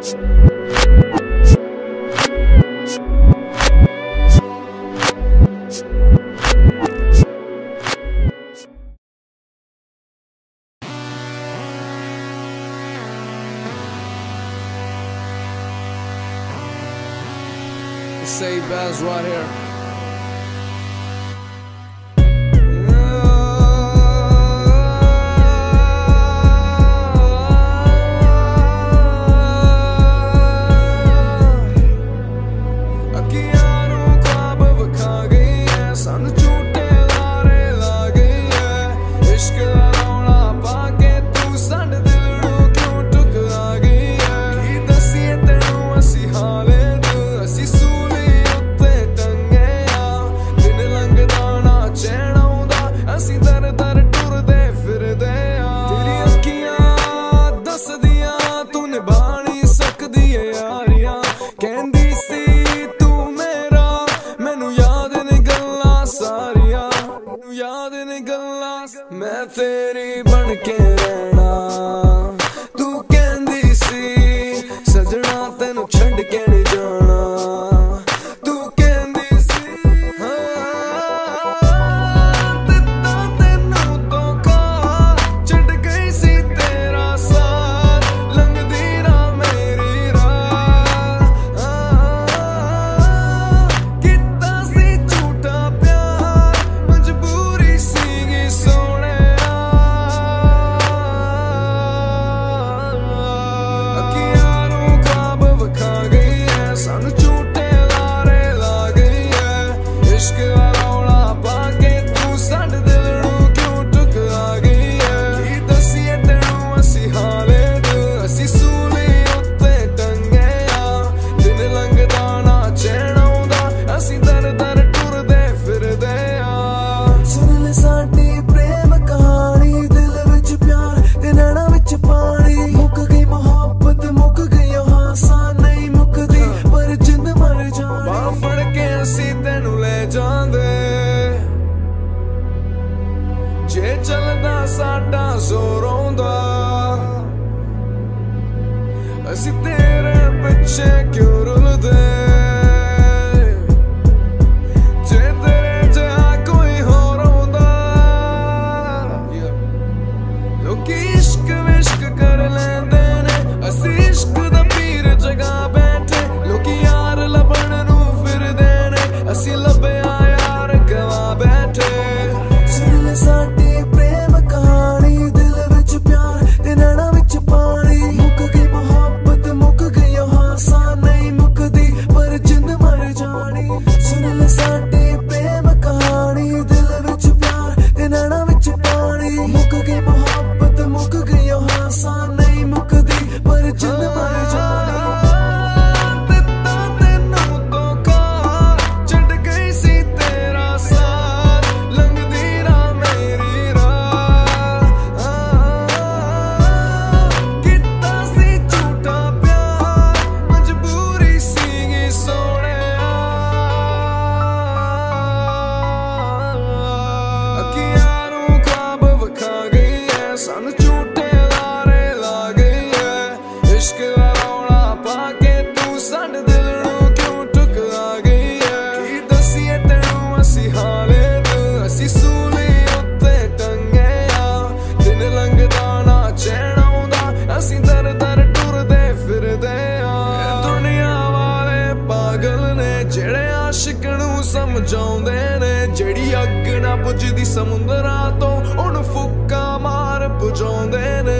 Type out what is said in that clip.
Say Baz right here. ਗੱਲਾਂ ਮੈਂ ਤੇਰੀ ਬਣ ਕੇ ਰਹਿਣਾ। ਤੂੰ ਕਹਿੰਦੀ ਸੀ ਸਜਣਾ ਤੈਨੂੰ ਛੱਡ ਕੇ ਜਾਂਦੇ ਜੇ ਚੱਲਦਾ ਸਾਡਾ ਜ਼ੋਰ ਆਉਂਦਾ ਅਸੀਂ ਤੇਰੇ ਪਿੱਛੇ ਕਿਉਂ ਰੁਲਦੇ I ਆਸ਼ਿਕ ਨੂੰ ਸਮਝਾਉਂਦੇ ਨੇ, ਜਿਹੜੀ ਅੱਗ ਨਾ ਬੁਝਦੀ ਸਮੁੰਦਰਾਂ ਤੋਂ, ਉਹਨੂੰ ਫੁੱਕਾ ਮਾਰ ਬੁਝਾਉਂਦੇ ਨੇ।